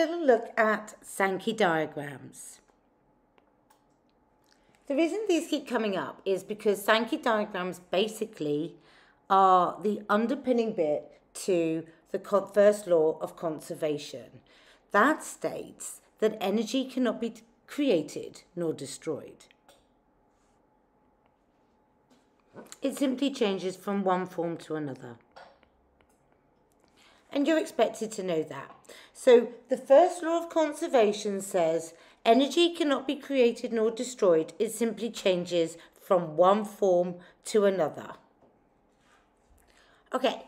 little look at Sankey diagrams. The reason these keep coming up is because Sankey diagrams basically are the underpinning bit to the first law of conservation. That states that energy cannot be created nor destroyed. It simply changes from one form to another. And you're expected to know that. So the first law of conservation says energy cannot be created nor destroyed. It simply changes from one form to another. Okay,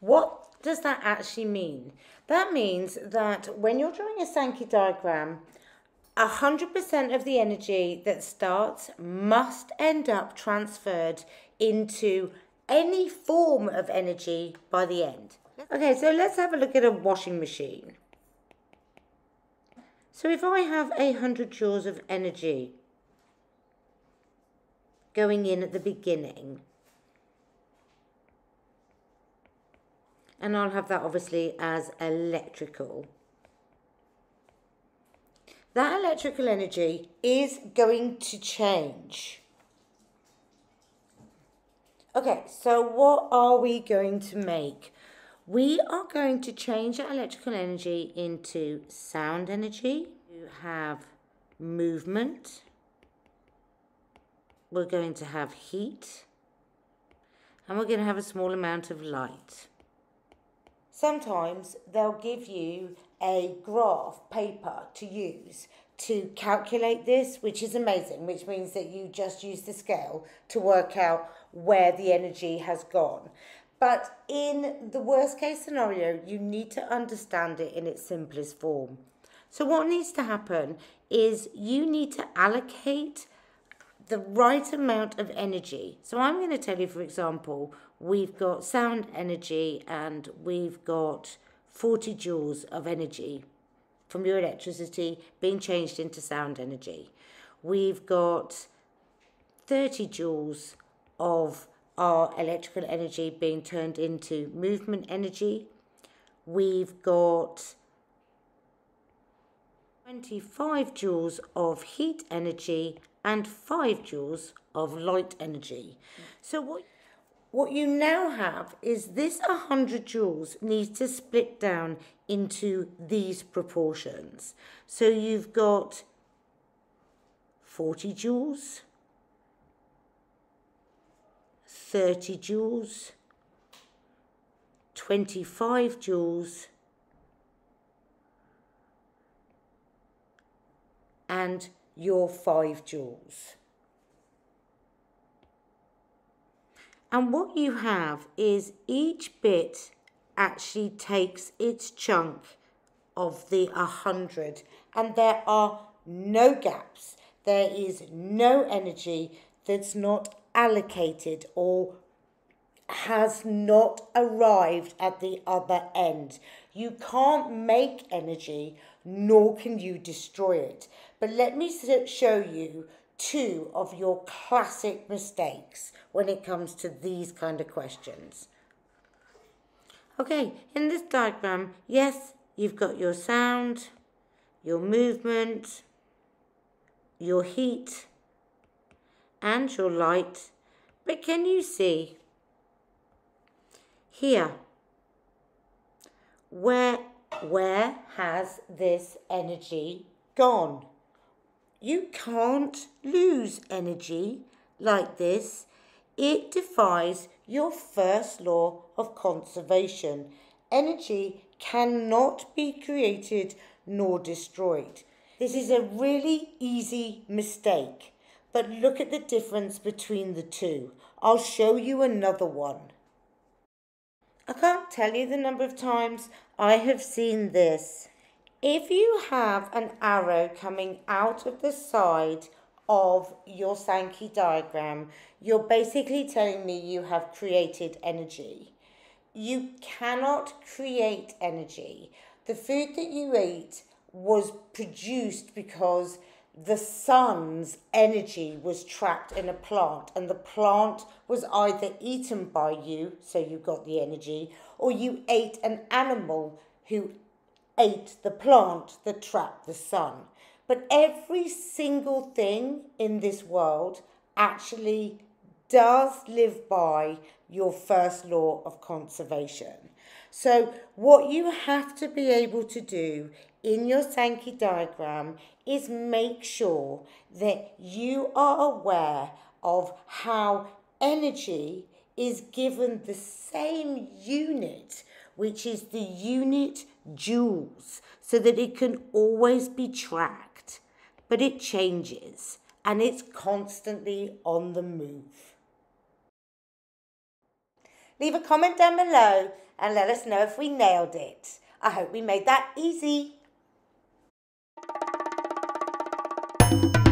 what does that actually mean? That means that when you're drawing a Sankey diagram, 100% of the energy that starts must end up transferred into any form of energy by the end. Okay, so let's have a look at a washing machine. So if I have a 100 joules of energy going in at the beginning, and I'll have that obviously as electrical. That electrical energy is going to change. Okay, so what are we going to make? We are going to change that electrical energy into sound energy. You have movement. We're going to have heat. And we're going to have a small amount of light. Sometimes they'll give you a graph paper to use to calculate this, which is amazing, which means that you just use the scale to work out where the energy has gone. But in the worst case scenario, you need to understand it in its simplest form. So, what needs to happen is you need to allocate the right amount of energy. So, I'm going to tell you, for example, we've got sound energy and we've got 40 joules of energy from your electricity being changed into sound energy. We've got 30 joules of our electrical energy being turned into movement energy. We've got 25 joules of heat energy and 5 joules of light energy. So what what you now have is this 100 joules needs to split down into these proportions. So you've got 40 joules, 30 joules, 25 joules, and your 5 joules. And what you have is each bit actually takes its chunk of the 100 and there are no gaps. There is no energy that's not allocated or has not arrived at the other end. You can't make energy, nor can you destroy it. But let me show you two of your classic mistakes when it comes to these kind of questions. Okay, in this diagram, yes, you've got your sound, your movement, your heat, and your light. But can you see here, where, where has this energy gone? You can't lose energy like this. It defies your first law of conservation. Energy cannot be created nor destroyed. This is a really easy mistake, but look at the difference between the two. I'll show you another one. I can't tell you the number of times I have seen this. If you have an arrow coming out of the side of your Sankey diagram, you're basically telling me you have created energy. You cannot create energy. The food that you eat was produced because the sun's energy was trapped in a plant and the plant was either eaten by you, so you got the energy, or you ate an animal who ate the plant that trapped the sun. But every single thing in this world actually does live by your first law of conservation. So, what you have to be able to do in your Sankey diagram is make sure that you are aware of how energy is given the same unit, which is the unit joules, so that it can always be tracked. But it changes and it's constantly on the move. Leave a comment down below and let us know if we nailed it. I hope we made that easy. thank you